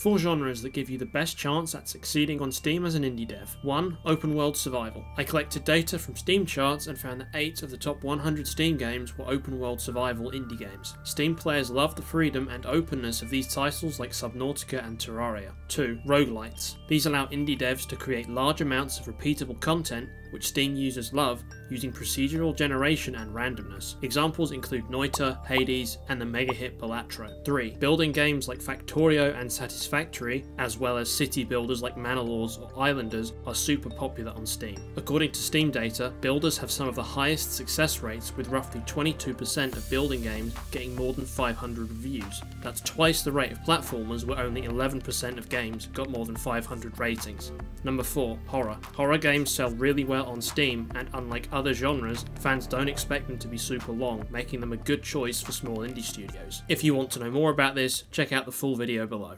Four genres that give you the best chance at succeeding on Steam as an indie dev. 1. Open world survival. I collected data from Steam charts and found that 8 of the top 100 Steam games were open world survival indie games. Steam players love the freedom and openness of these titles like Subnautica and Terraria. 2. Roguelites. These allow indie devs to create large amounts of repeatable content which Steam users love, using procedural generation and randomness. Examples include Noita, Hades, and the mega hit Balatro. 3. Building games like Factorio and Satisfactory, as well as city builders like Manor or Islanders, are super popular on Steam. According to Steam data, builders have some of the highest success rates, with roughly 22% of building games getting more than 500 reviews. That's twice the rate of platformers, where only 11% of games got more than 500 ratings. Number 4. Horror. Horror games sell really well on Steam, and unlike other genres, fans don't expect them to be super long, making them a good choice for small indie studios. If you want to know more about this, check out the full video below.